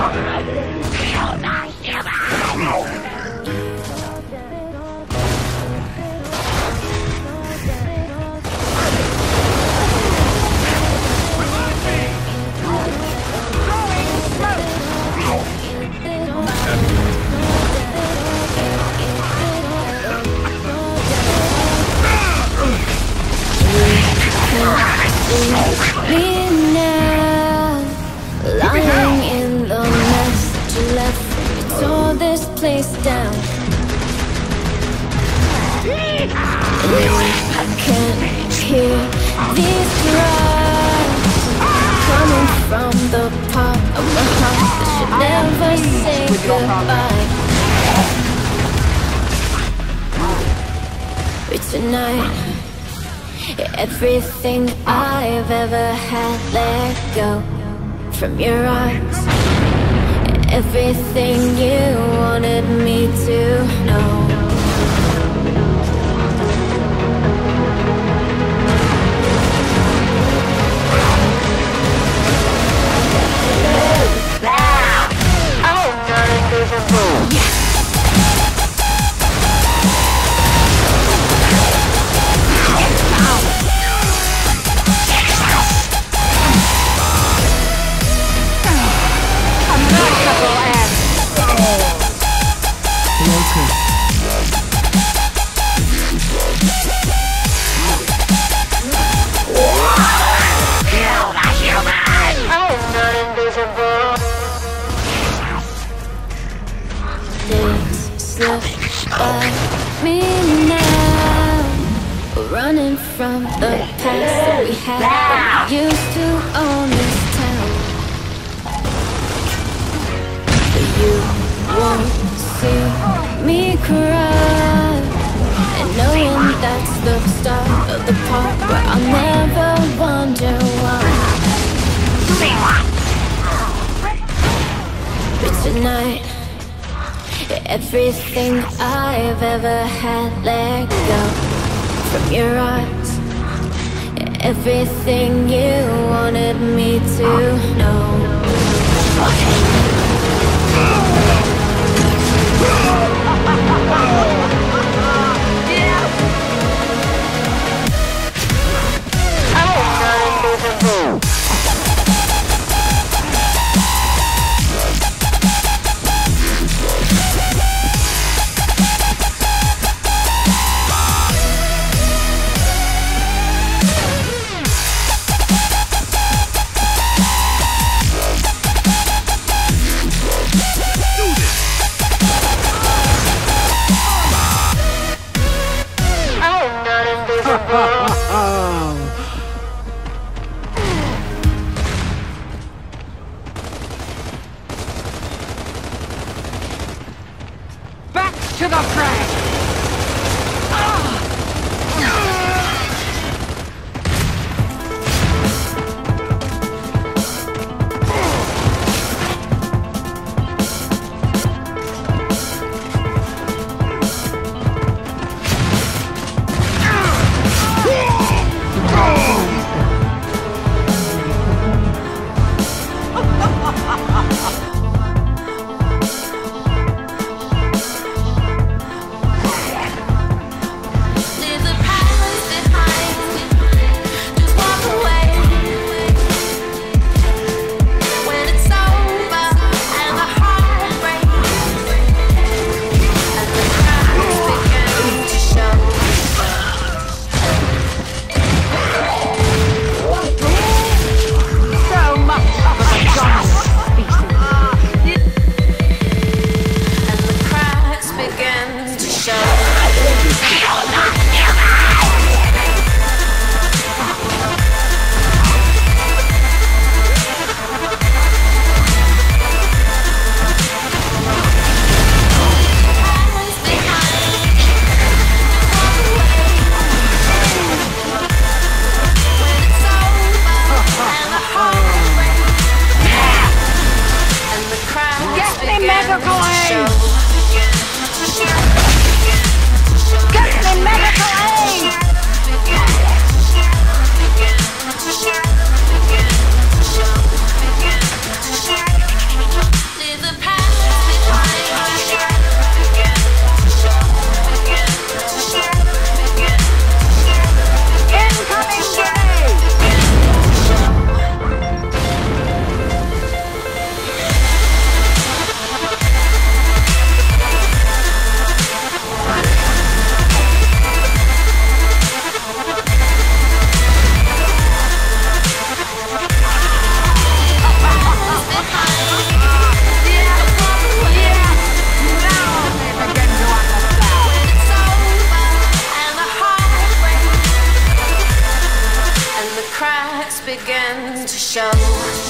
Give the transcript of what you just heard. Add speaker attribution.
Speaker 1: Come on. Come on. Hear these cries coming from the part of my heart that should never say goodbye. But tonight. Everything I've ever had let go from your arms. Everything you from the past that we had when we used to own this town. But you won't see me cry. And knowing that's the start of the part Where I'll never wonder why. But tonight Everything I've ever had let go. From your arms. Everything you wanted me to know.
Speaker 2: To the fray!
Speaker 1: began to show.